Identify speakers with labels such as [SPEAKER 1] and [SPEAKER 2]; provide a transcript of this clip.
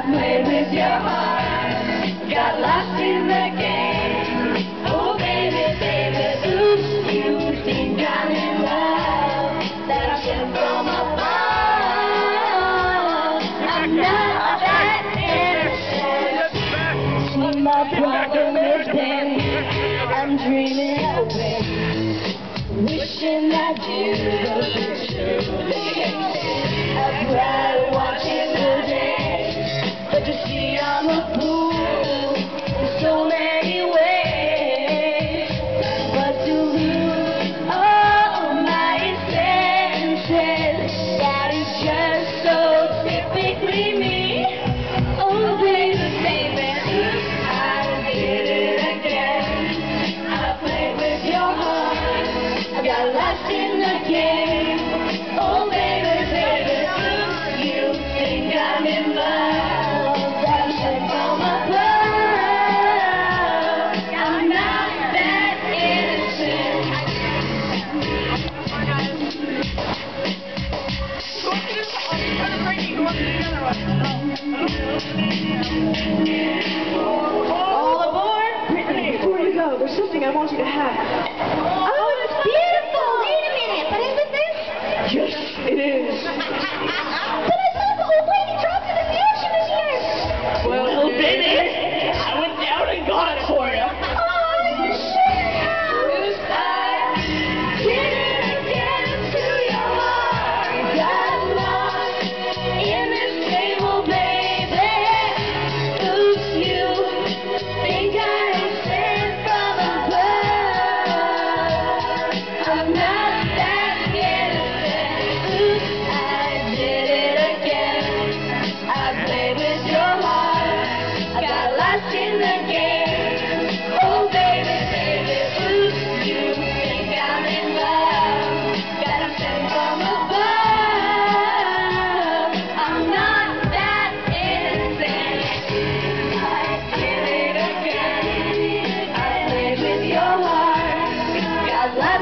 [SPEAKER 1] I played with your heart, got lost in the game. Oh baby, baby, oops, you think I'm in love, that I fell from above. I'm not that innocent.
[SPEAKER 2] See My problem is when I'm dreaming away, wishing that you were true. Lost in the game. I want you to have.